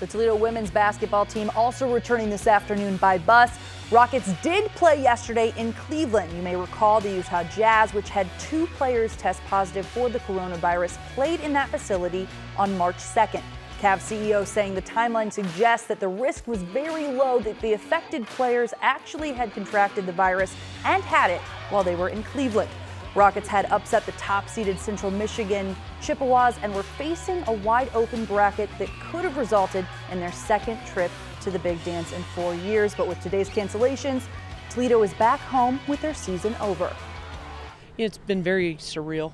The Toledo women's basketball team also returning this afternoon by bus. Rockets did play yesterday in Cleveland. You may recall the Utah Jazz, which had two players test positive for the coronavirus, played in that facility on March 2nd. Cavs CEO saying the timeline suggests that the risk was very low that the affected players actually had contracted the virus and had it while they were in Cleveland. Rockets had upset the top seeded Central Michigan Chippewas and were facing a wide open bracket that could have resulted in their second trip to the big dance in four years. But with today's cancellations, Toledo is back home with their season over. It's been very surreal.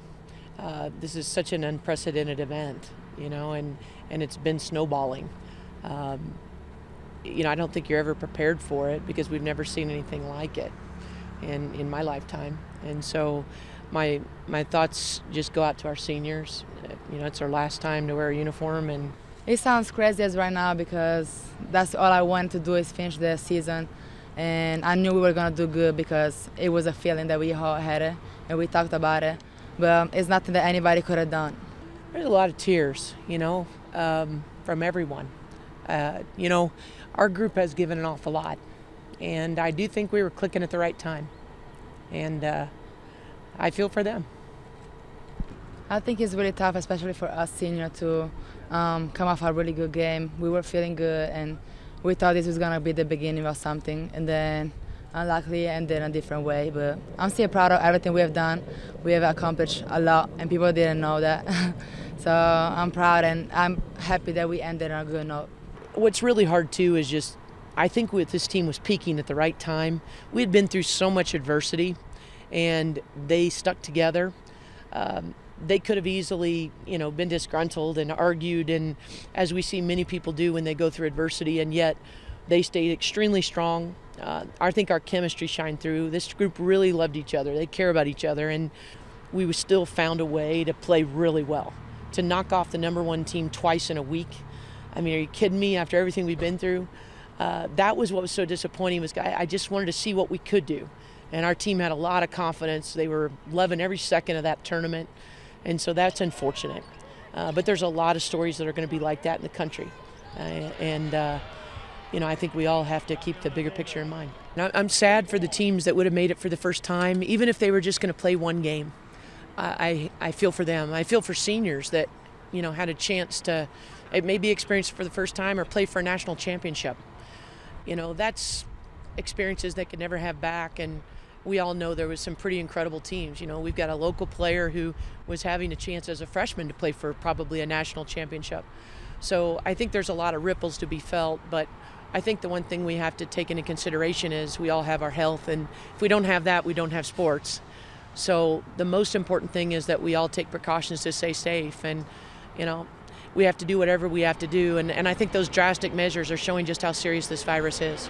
Uh, this is such an unprecedented event, you know, and, and it's been snowballing. Um, you know, I don't think you're ever prepared for it because we've never seen anything like it in, in my lifetime. And so my my thoughts just go out to our seniors. You know, it's our last time to wear a uniform and it sounds crazy as right now because that's all I wanted to do is finish the season. And I knew we were gonna do good because it was a feeling that we all had it and we talked about it. But it's nothing that anybody could have done. There's a lot of tears, you know, um, from everyone. Uh, you know, our group has given an awful lot, and I do think we were clicking at the right time. And uh, I feel for them. I think it's really tough, especially for us senior, to um, come off a really good game. We were feeling good, and we thought this was gonna be the beginning of something, and then unluckily ended in a different way. But I'm still proud of everything we have done. We have accomplished a lot, and people didn't know that. so I'm proud, and I'm happy that we ended on a good note. What's really hard too is just I think with this team was peaking at the right time. We had been through so much adversity and they stuck together. Um, they could have easily, you know, been disgruntled and argued, and as we see many people do when they go through adversity, and yet they stayed extremely strong. Uh, I think our chemistry shined through. This group really loved each other. They care about each other, and we still found a way to play really well. To knock off the number one team twice in a week. I mean, are you kidding me? After everything we've been through, uh, that was what was so disappointing. Was I, I just wanted to see what we could do and our team had a lot of confidence. They were loving every second of that tournament, and so that's unfortunate. Uh, but there's a lot of stories that are going to be like that in the country, uh, and uh, you know I think we all have to keep the bigger picture in mind. Now, I'm sad for the teams that would have made it for the first time, even if they were just going to play one game. I, I feel for them. I feel for seniors that you know had a chance to it may be experience for the first time or play for a national championship. You know that's experiences they could never have back and we all know there was some pretty incredible teams. You know, we've got a local player who was having a chance as a freshman to play for probably a national championship. So I think there's a lot of ripples to be felt, but I think the one thing we have to take into consideration is we all have our health, and if we don't have that, we don't have sports. So the most important thing is that we all take precautions to stay safe, and you know, we have to do whatever we have to do, and, and I think those drastic measures are showing just how serious this virus is.